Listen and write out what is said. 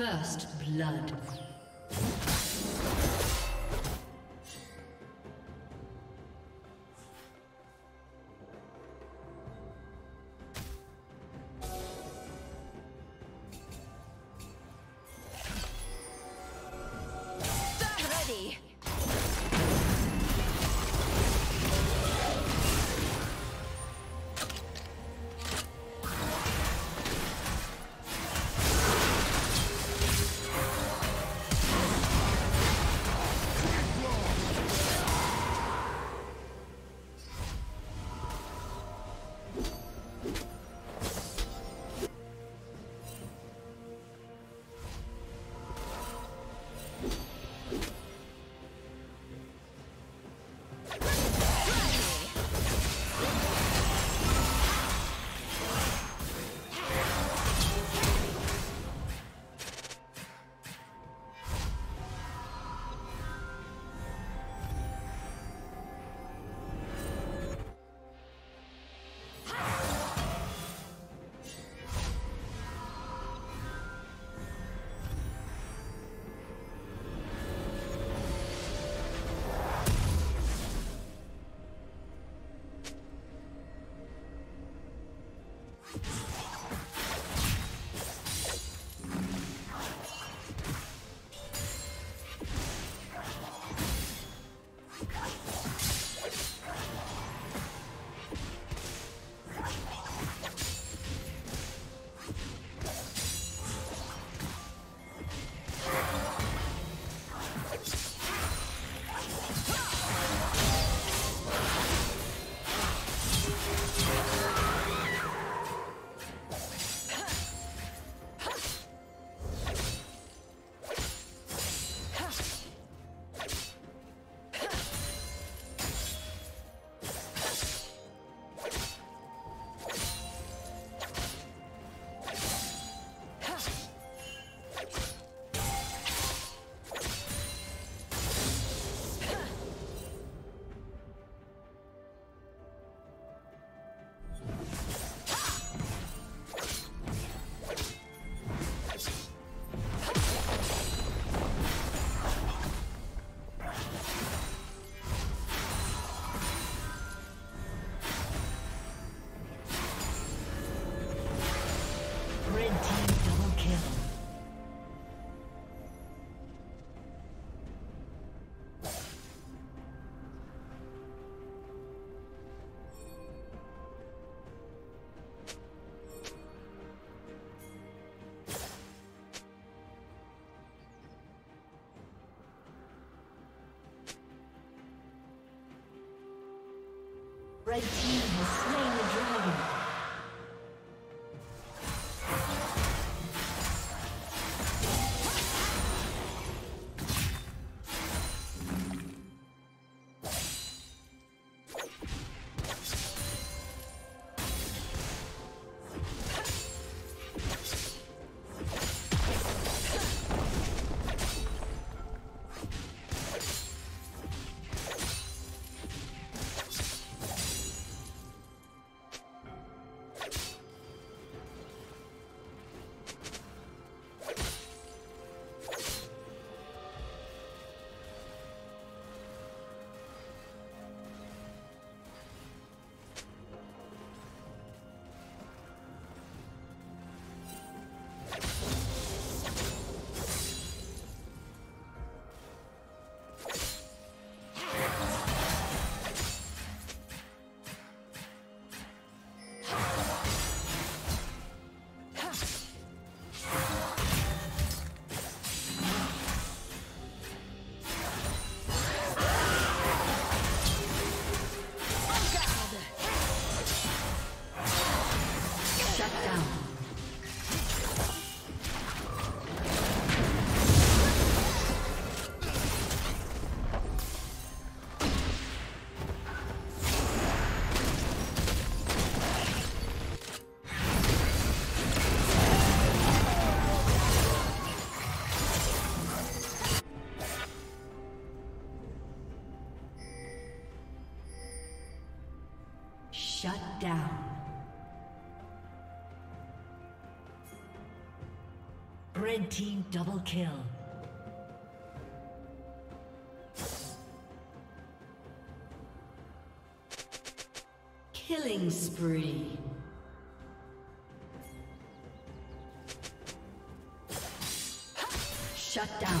First blood. Red team Shut down. Red team double kill. Killing spree. Shut down.